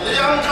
你的